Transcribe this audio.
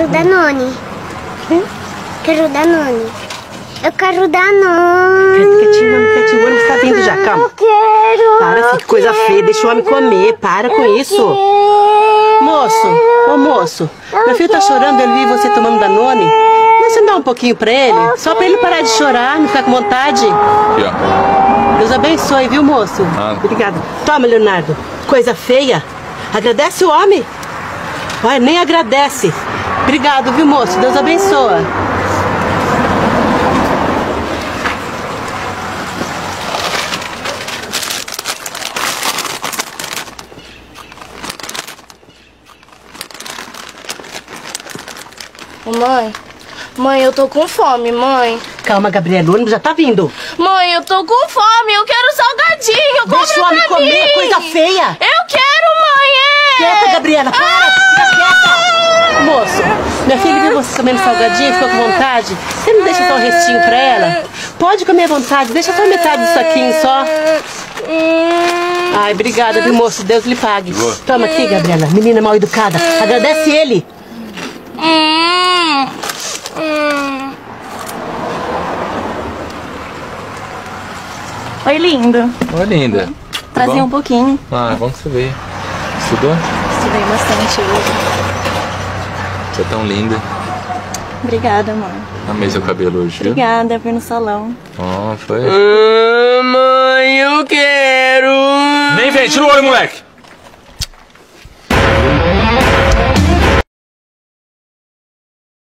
quero Danone. Quero Danone. Eu quero Danone. Quietinho, quietinho. O ônibus tá vindo já, calma. Eu quero. Para, que coisa feia. Deixa o homem comer. Para com isso. Moço, ô moço, meu filho tá chorando, ele viu você tomando Danone. Mas você dá um pouquinho pra ele? Só pra ele parar de chorar, não ficar com vontade. Aqui, ó. Deus abençoe, viu, moço? Ah. Obrigada. Toma, Leonardo. Coisa feia. Agradece o homem. Olha, nem agradece. Obrigado, viu, moço? Deus abençoa. Mãe, mãe, eu tô com fome, mãe. Calma, Gabriela, o ônibus já tá vindo. Mãe, eu tô com fome, eu quero salgadinho, compra Deixa o homem comer, mim. coisa feia. Eu quero, mãe, é. Quieta, Gabriela, para! Moço, minha filha viu você comendo salgadinho, ficou com vontade? Você não deixa só um restinho pra ela? Pode comer à vontade, deixa só metade do saquinho só. Ai, obrigada, viu, moço? Deus lhe pague. Boa. Toma aqui, Gabriela, menina mal educada. Agradece ele. Oi, lindo. Oi, linda. Trazia Bom? um pouquinho. Ah, bom que você veio. Estudou? Estudei bastante hoje. Você é tão linda. Obrigada, mãe. Amei seu cabelo hoje, viu? Obrigada, fui no salão. Oh, foi. mãe, eu quero. Nem vem, tira o olho, moleque!